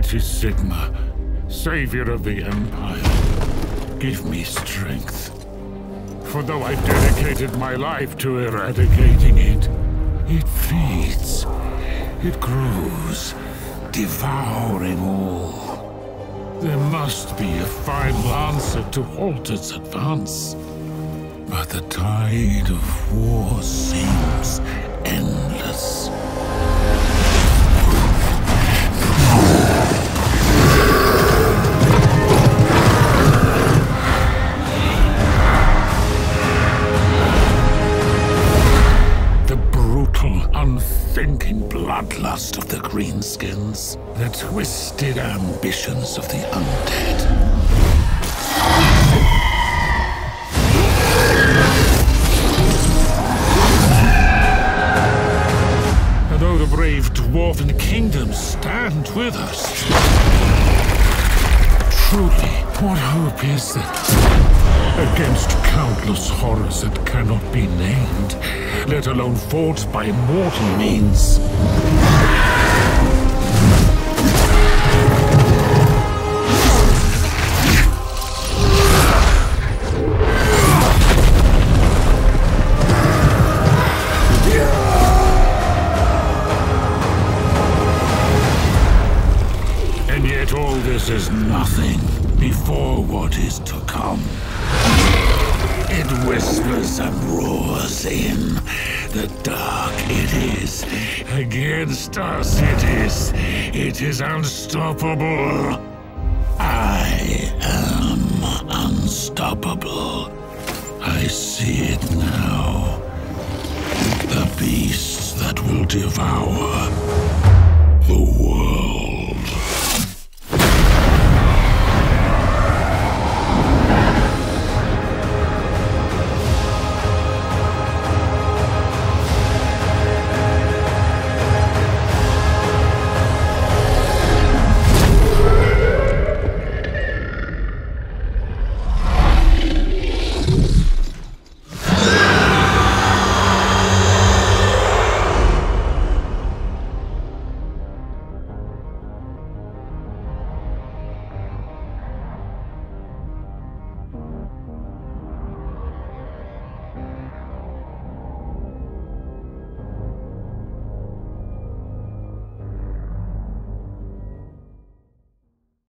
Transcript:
mighty Sigmar, savior of the Empire, give me strength. For though I've dedicated my life to eradicating it, it feeds, it grows, devouring all. There must be a final answer to halt its advance. But the tide of war seems bloodlust of the Greenskins. The twisted ambitions of the undead. And though the brave dwarven kingdoms stand with us, truly, what hope is there? Against countless horrors that cannot be named, let alone fought by mortal means. And yet all this is nothing before what is to come. It whispers and roars in. The dark it is. Against us it is. It is unstoppable. I am unstoppable. I see it now. The beasts that will devour.